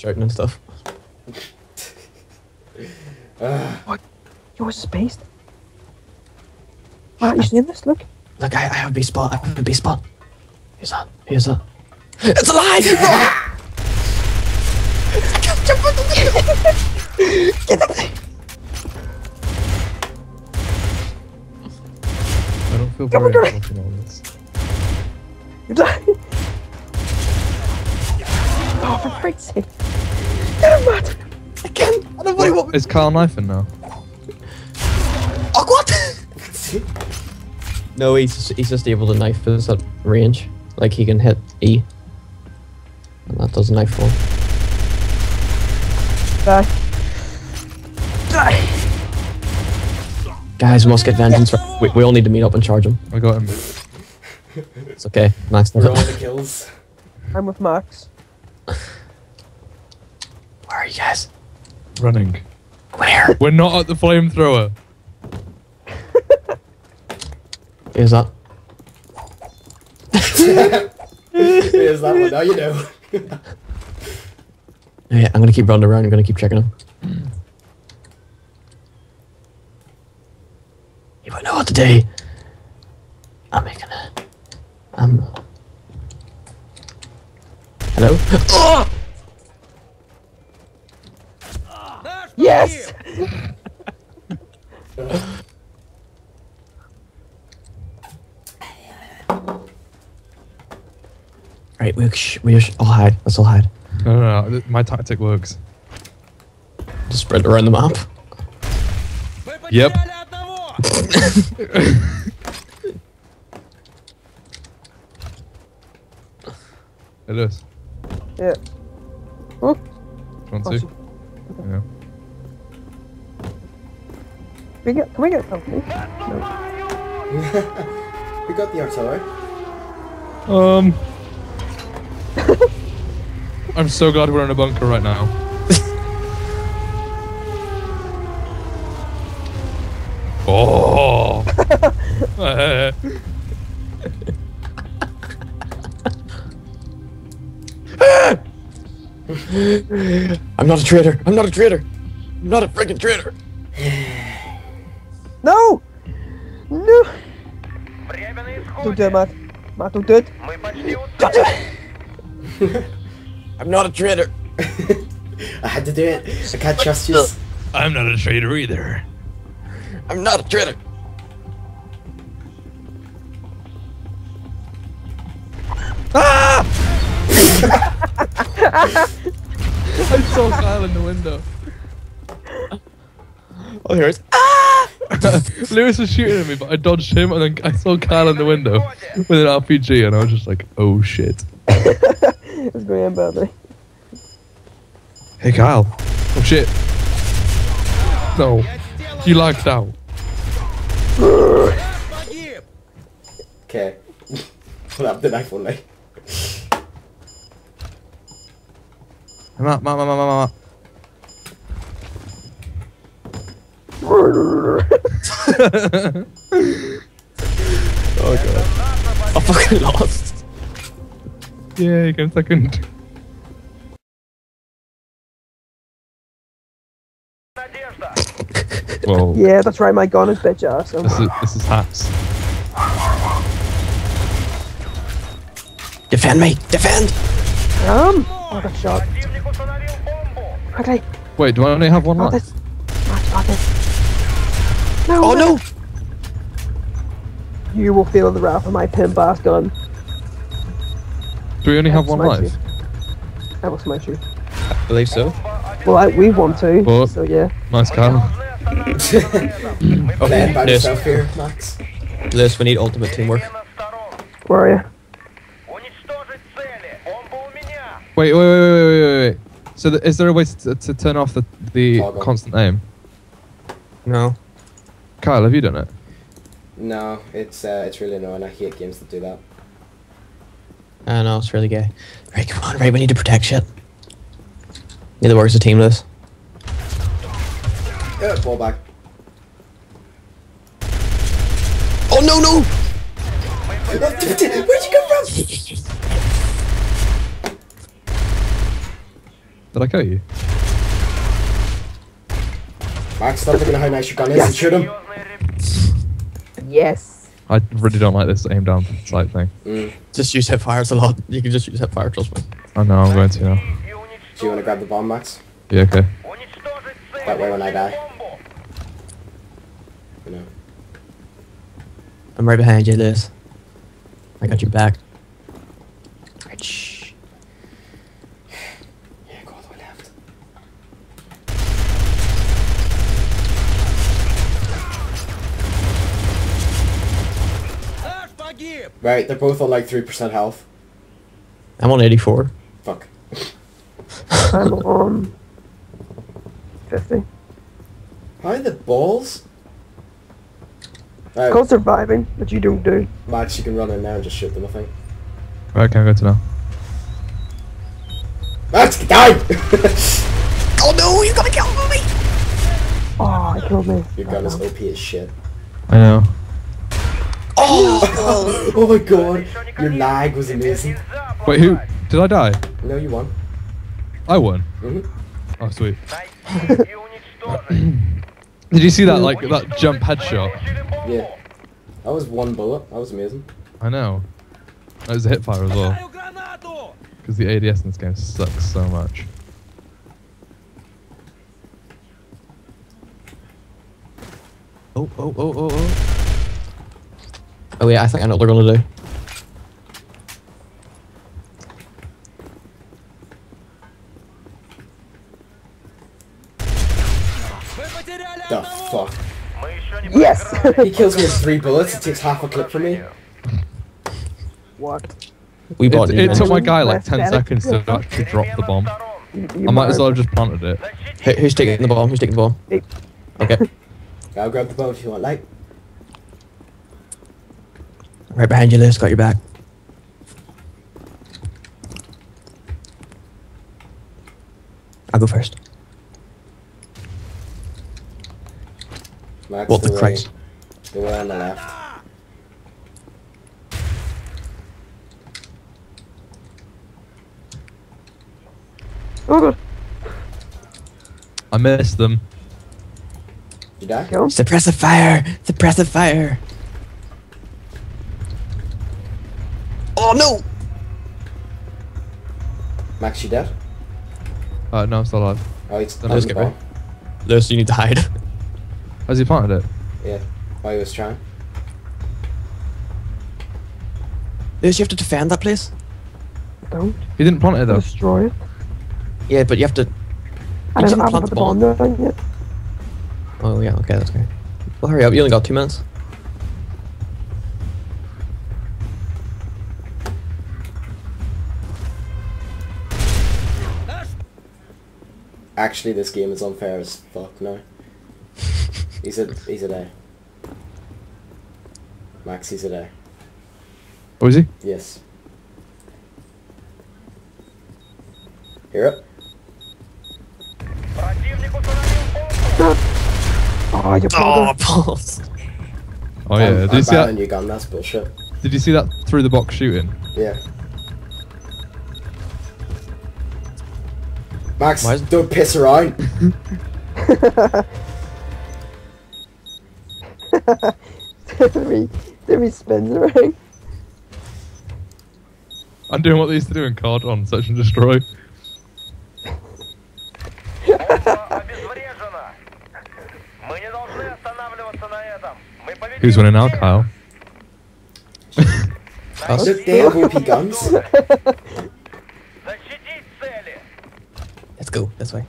shouting and stuff. What? Yours is based. Matt, you seen this? Look. Look, I, I have a B spot. I have a B spot. Here's that. Here's that. It's alive! I jump on the window! Get up there! I don't feel Come on, very Gary. confident on this. You're dying. Oh, for freak's sake. Get him, Matt. Again! I don't really want Is Carl knifing now? Oh, what? no, he's just, he's just able to knife us at range. Like he can hit E. And that does knife for him. Die. Die. Guys, we must get vengeance. For, we, we all need to meet up and charge him. I got him. It's okay. Max We're all the kills. I'm with Max. Where are you guys? Running. Where? We're not at the flamethrower. Is that? There's that one. Now you know. Yeah, I'm gonna keep running around. I'm gonna keep checking him. You won't know what to do. I'm making it. Um. Hello. Oh! Yes! Right, we sh- we sh- all hide. Let's all hide. No, no, no. My tactic works. Just spread around the map. Yep. It is. Yeah. Oh, Do you want to? she- Yeah. Can we get, can we get something? No. We got the artillery. Um. I'm so glad we're in a bunker right now. oh. I'm not a traitor. I'm not a traitor. I'm not a freaking traitor. Don't do it, Matt. Matt, don't do. I'm not a traitor. I had to do it. I can't trust you. I'm not a traitor either. I'm not a traitor. Ah! I saw Kyle in the window. Oh, here it's. Lewis was shooting at me, but I dodged him, and then I saw Kyle in the window with an RPG, and I was just like, "Oh shit!" It's going in badly. Hey, Kyle. Oh shit. No, you lagged out. Okay. I'll have the knife only. Matt, Matt, Matt, Matt, Matt, Matt. Oh god. I fucking lost. Yay, get a second. Well, Yeah, that's right, my gun is bitch ass. So. this is this is hats. Defend me. Defend. Um, oh, I got shot. Quickly, Wait, do I only have one got left? this. Matt, got this. No, Oh no. You will feel the wrath of my pin bass gun. Do we only have one my life? I will smash you. I believe so. Well, I, we won too, But- so yeah. Nice, Kyle. okay, oh, by yes. yourself here, Max. Liz, we need ultimate teamwork. Where are you? Wait, wait, wait, wait, wait, wait, wait. So, th- is there a way to, to turn off the the Toggle. constant aim? No. Kyle, have you done it? No, it's uh, it's really annoying. I hate games that do that. I know, it's really gay. Right, come on, right, we need to protect shit. Neither works a team, Liz. Yeah, ball back. Oh no, no! Where'd you come from? Did I kill you? Max, stop looking at how nice your gun is and shoot him. Yes. I really don't like this aim down sight thing. Mm. Just use hip fires a lot. You can just use hip fire, trust me. I know, I'm going to now. Do you want to grab the bomb, Max? Yeah, okay. That way when I die. You know. I'm right behind you, Liz. I got your back. Right, shh. Yeah, go all the way left. Right, they're both on like 3% health. I'm on 84. Fuck. I'm on 50. How the balls? Right, Called surviving, but you don't do. Max, you can run in there and just shoot them, I think. Right, can I go to now? Max, get down! Oh no, you gotta kill me! Oh, he killed me. Your gun is OP as shit. I know. Oh! my god, your lag was amazing. Wait, who? Did I die? No, you won. I won. hmm Oh, sweet. Did you see that, like, that jump headshot? Yeah. That was one bullet. That was amazing. I know. That was a hip fire as well. Because the ADS in this game sucks so much. Oh, oh, oh, oh, oh. Oh yeah, I think I know what they're gonna do. The fuck? Yes! He kills me with three bullets. It takes half a clip from me. what? We bought It, it took my guy like 10 seconds to actually drop the bomb. You, you I might as well have just planted it. Who- who's taking the bomb? Who's taking the bomb? Okay. I'll grab the bomb if you want, like. Right behind you, Liz. Got your back. I'll go first. Max, What the way- Christ? The one on the left. Oh god. I missed them. You die? Kill him. Suppressive fire! Suppressive fire! Oh no! Max, you dead? Uh, no, I'm still alive. Oh, it's Then on let's the get bomb. Liz, you need to hide. Has he planted it? Yeah. While he was trying. Liz, you have to defend that place. Don't. He didn't plant it though. Destroy it. Yeah, but you have to. I didn't didn't have to plant the the bomb down yet. Oh yeah, okay, that's okay. Well, hurry up. You only got two minutes. Actually, this game is unfair as fuck now. He's a he's a day. Max, he's a day. Oh, is he? Yes. Hear it? Oh, you Oh, ah, bugger. balls. Oh yeah. I'm, Did I'm you see that? your gun. That's bullshit. Did you see that through the box shooting? Yeah. Max, Why is- don't piss around. Timmy, Timmy spins around. I'm doing what they used to do in COD on Search and Destroy. Who's winning now, Kyle? Us. Look, they have OP guns. Let's go this way.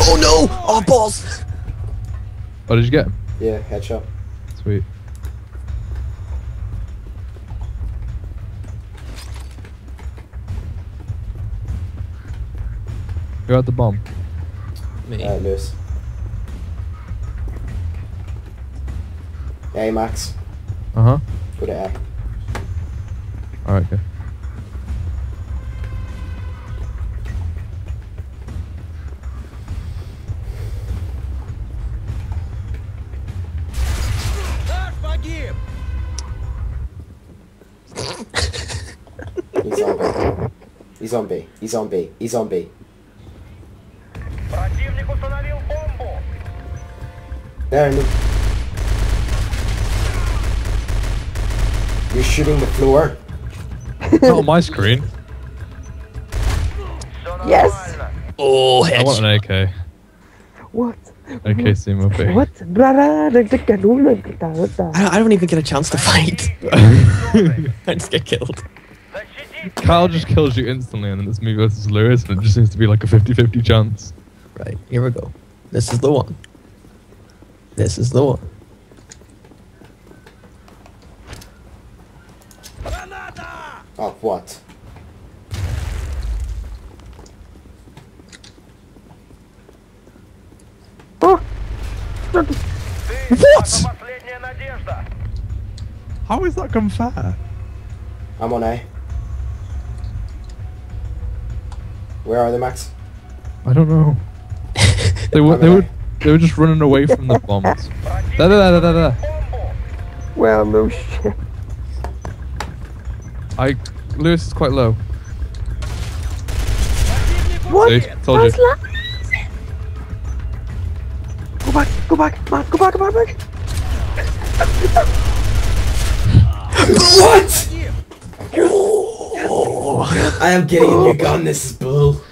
Oh no! Oh balls! What did you get? Yeah, headshot. Sweet. Who had the bomb? me. Alright, Lewis. Hey, Max. Uh huh. Go air. Alright. He's on B. He's on B. He's on B. He's on B. There. You're shooting the floor. Not my screen. Yes. Oh, headshot. I want an AK. What? Okay, see my. What? I, I don't even get a chance to fight. I just get killed. Kyle just kills you instantly, and then it's me versus Lewis, and it just seems to be like a 50 50 chance. Right, here we go. This is the one. This is the one. Of what? What? How is that unfair? I'm on A. Where are they, Max? I don't know. They were they were they were just running away from the bombs. Da da da da da. Well, no shit. I Lewis is quite low. What? See, told That's you. Go back, go back, man, go back, go back, back. what? I am getting a new gun, this is bull.